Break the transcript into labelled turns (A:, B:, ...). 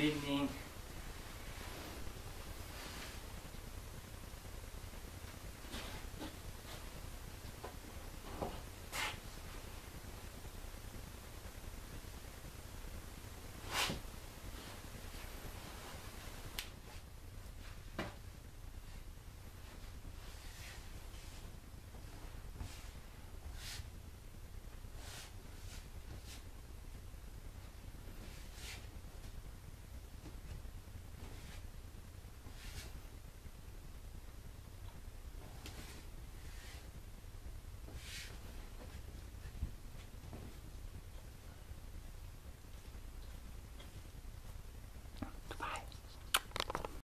A: Good evening.